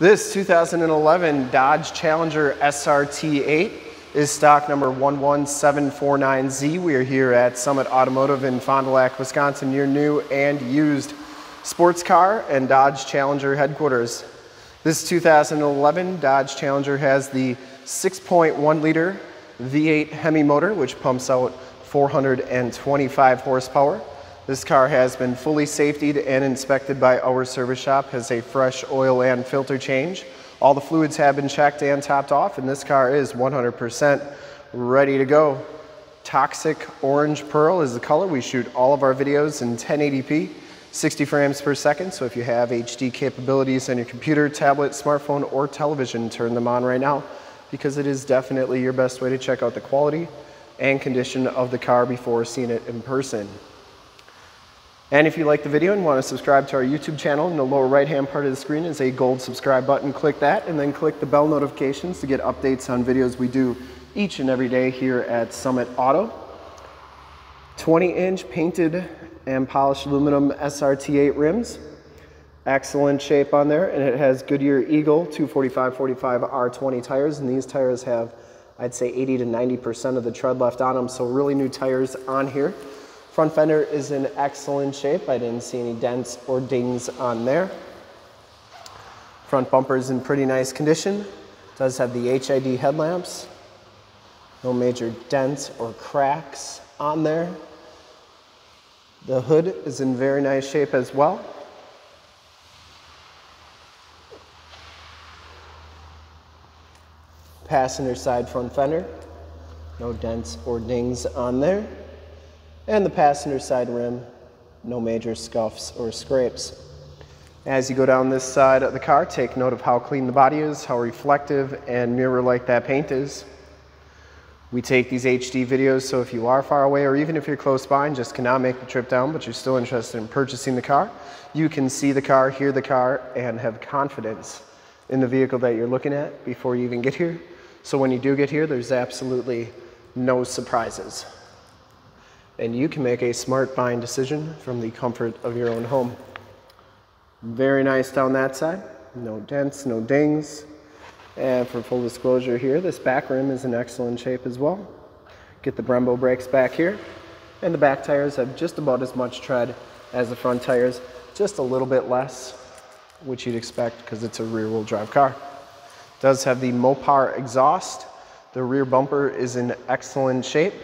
This 2011 Dodge Challenger SRT8 is stock number 11749Z. We are here at Summit Automotive in Fond du Lac, Wisconsin, your new and used sports car and Dodge Challenger headquarters. This 2011 Dodge Challenger has the 6.1 liter V8 Hemi motor, which pumps out 425 horsepower. This car has been fully safetied and inspected by our service shop, has a fresh oil and filter change. All the fluids have been checked and topped off, and this car is 100% ready to go. Toxic Orange Pearl is the color. We shoot all of our videos in 1080p, 60 frames per second, so if you have HD capabilities on your computer, tablet, smartphone, or television, turn them on right now because it is definitely your best way to check out the quality and condition of the car before seeing it in person. And if you like the video and want to subscribe to our YouTube channel, in the lower right hand part of the screen is a gold subscribe button. Click that and then click the bell notifications to get updates on videos we do each and every day here at Summit Auto. 20 inch painted and polished aluminum SRT8 rims. Excellent shape on there and it has Goodyear Eagle 245-45 R20 tires and these tires have I'd say 80 to 90% of the tread left on them so really new tires on here. Front fender is in excellent shape. I didn't see any dents or dings on there. Front bumper is in pretty nice condition. Does have the HID headlamps. No major dents or cracks on there. The hood is in very nice shape as well. Passenger side front fender. No dents or dings on there and the passenger side rim, no major scuffs or scrapes. As you go down this side of the car, take note of how clean the body is, how reflective and mirror-like that paint is. We take these HD videos, so if you are far away or even if you're close by and just cannot make the trip down, but you're still interested in purchasing the car, you can see the car, hear the car, and have confidence in the vehicle that you're looking at before you even get here. So when you do get here, there's absolutely no surprises and you can make a smart buying decision from the comfort of your own home. Very nice down that side. No dents, no dings. And for full disclosure here, this back rim is in excellent shape as well. Get the Brembo brakes back here. And the back tires have just about as much tread as the front tires, just a little bit less, which you'd expect because it's a rear wheel drive car. Does have the Mopar exhaust. The rear bumper is in excellent shape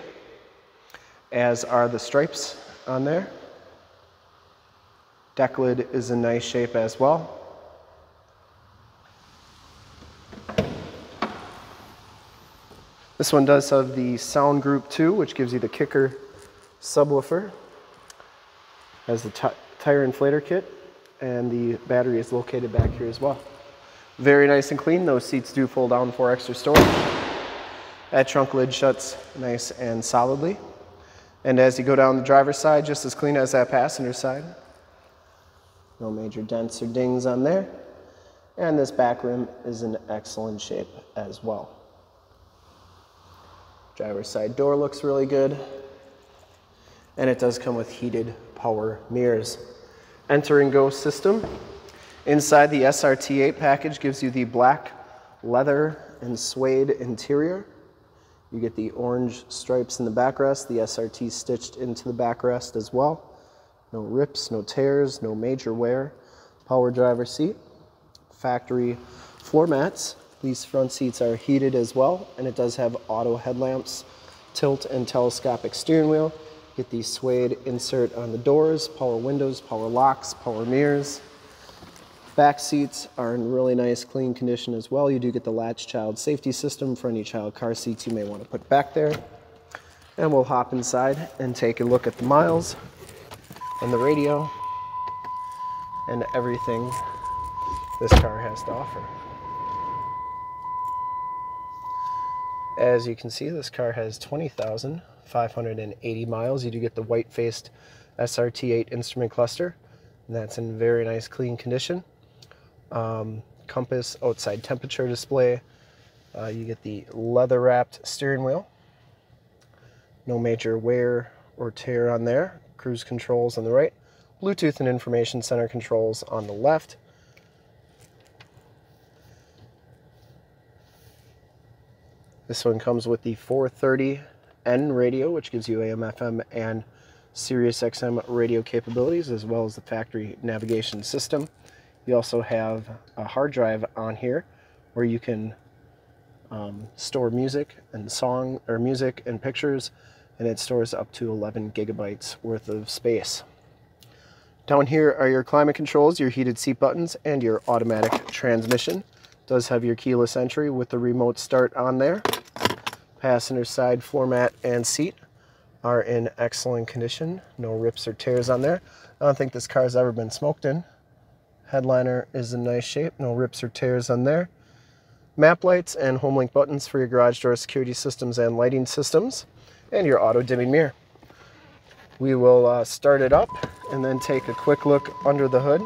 as are the stripes on there. Deck lid is in nice shape as well. This one does have the sound group 2, which gives you the kicker subwoofer. Has the tire inflator kit, and the battery is located back here as well. Very nice and clean. Those seats do fold down for extra storage. That trunk lid shuts nice and solidly. And as you go down the driver's side, just as clean as that passenger side. No major dents or dings on there. And this back rim is in excellent shape as well. Driver's side door looks really good. And it does come with heated power mirrors. Enter and go system. Inside the SRT8 package gives you the black leather and suede interior. You get the orange stripes in the backrest, the SRT stitched into the backrest as well. No rips, no tears, no major wear. Power driver seat, factory floor mats. These front seats are heated as well, and it does have auto headlamps, tilt and telescopic steering wheel. Get the suede insert on the doors, power windows, power locks, power mirrors. Back seats are in really nice, clean condition as well. You do get the latch child safety system for any child car seats you may want to put back there. And we'll hop inside and take a look at the miles and the radio and everything this car has to offer. As you can see, this car has 20,580 miles. You do get the white-faced SRT8 instrument cluster, and that's in very nice, clean condition um, compass outside temperature display. Uh, you get the leather wrapped steering wheel. No major wear or tear on there. Cruise controls on the right. Bluetooth and information center controls on the left. This one comes with the 430N radio, which gives you AM, FM, and Sirius XM radio capabilities, as well as the factory navigation system. You also have a hard drive on here where you can um, store music and song or music and pictures, and it stores up to 11 gigabytes worth of space. Down here are your climate controls, your heated seat buttons, and your automatic transmission. It does have your keyless entry with the remote start on there. Passenger side floor mat and seat are in excellent condition. No rips or tears on there. I don't think this car's ever been smoked in. Headliner is in nice shape, no rips or tears on there. Map lights and HomeLink buttons for your garage door security systems and lighting systems, and your auto dimming mirror. We will uh, start it up and then take a quick look under the hood.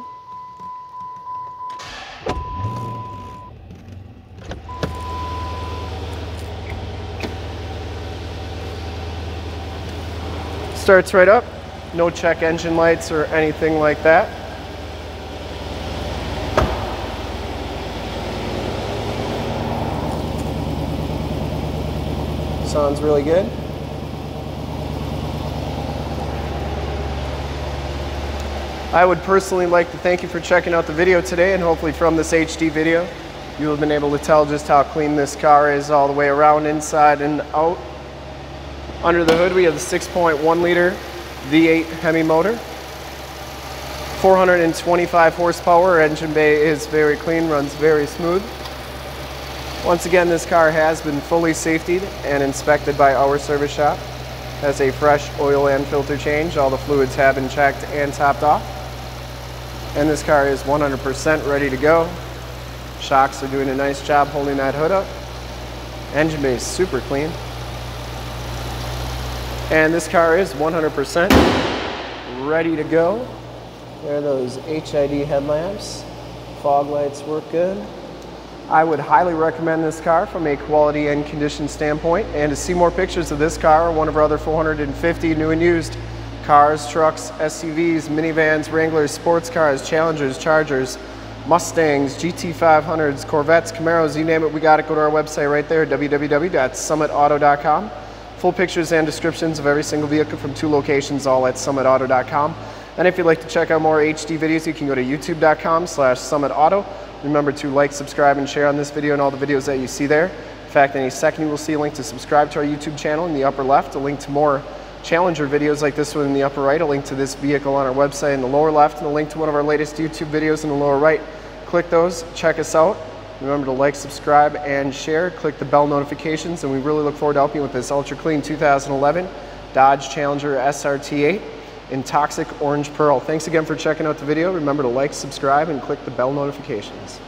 Starts right up, no check engine lights or anything like that. Sounds really good. I would personally like to thank you for checking out the video today and hopefully from this HD video you'll have been able to tell just how clean this car is all the way around inside and out. Under the hood we have the 6.1 liter V8 Hemi motor. 425 horsepower, engine bay is very clean, runs very smooth. Once again, this car has been fully safetied and inspected by our service shop. Has a fresh oil and filter change. All the fluids have been checked and topped off. And this car is 100% ready to go. Shocks are doing a nice job holding that hood up. Engine bay is super clean. And this car is 100% ready to go. There are those HID headlamps. Fog lights work good. I would highly recommend this car from a quality and condition standpoint. And to see more pictures of this car or one of our other 450 new and used cars, trucks, SUVs, minivans, Wranglers, sports cars, Challengers, Chargers, Mustangs, GT500s, Corvettes, Camaros, you name it, we got it. Go to our website right there, www.summitauto.com. Full pictures and descriptions of every single vehicle from two locations, all at summitauto.com. And if you'd like to check out more HD videos, you can go to youtube.com slash summitauto. Remember to like, subscribe, and share on this video and all the videos that you see there. In fact, any second you will see a link to subscribe to our YouTube channel in the upper left, a link to more Challenger videos like this one in the upper right, a link to this vehicle on our website in the lower left, and a link to one of our latest YouTube videos in the lower right. Click those, check us out. Remember to like, subscribe, and share. Click the bell notifications, and we really look forward to helping you with this ultra clean 2011 Dodge Challenger SRT8 in Toxic Orange Pearl. Thanks again for checking out the video. Remember to like, subscribe, and click the bell notifications.